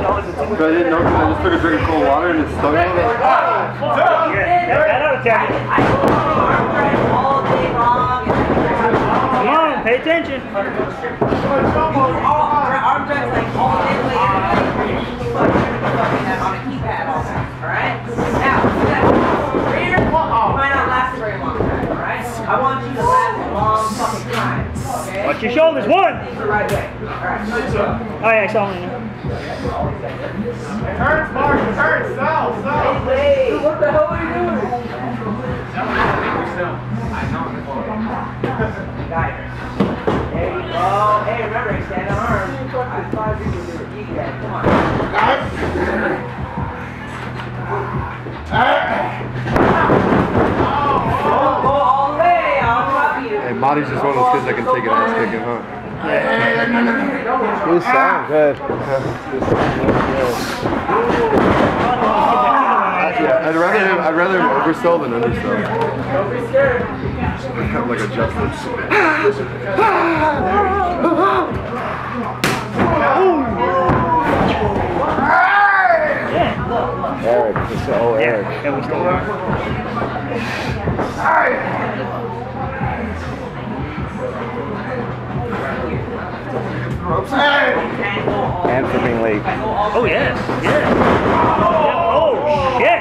So I didn't know because I just took a drink of cold water and it stung a little. Yeah, that ought to tell you. I go arm drag all day long. Come on, pay attention. Arm drags like all day later. Fucking on a keypad all day. Alright? Now, that rear might not last a very long time. Alright? I want you to Watch your shoulders. One. Things the right way. Alright. Oh yeah, I saw him. It hurts, Mark. It hurts. Sell, sell. Hey, what the hell are you doing? Got it. There you go. Hey, remember, stand on arms. I five people do it. You guys, come on. Go, Marty's just one of those kids that can take an ass kicking, huh? Good sound, good. Yeah, I'd rather him, I'd rather him oversell than undersell. Don't be scared. Kind of like a justice. Yeah. Eric, it's oh Eric. Yeah. Yeah, we. And for being late. Oh yes. Yeah. yeah. Oh shit.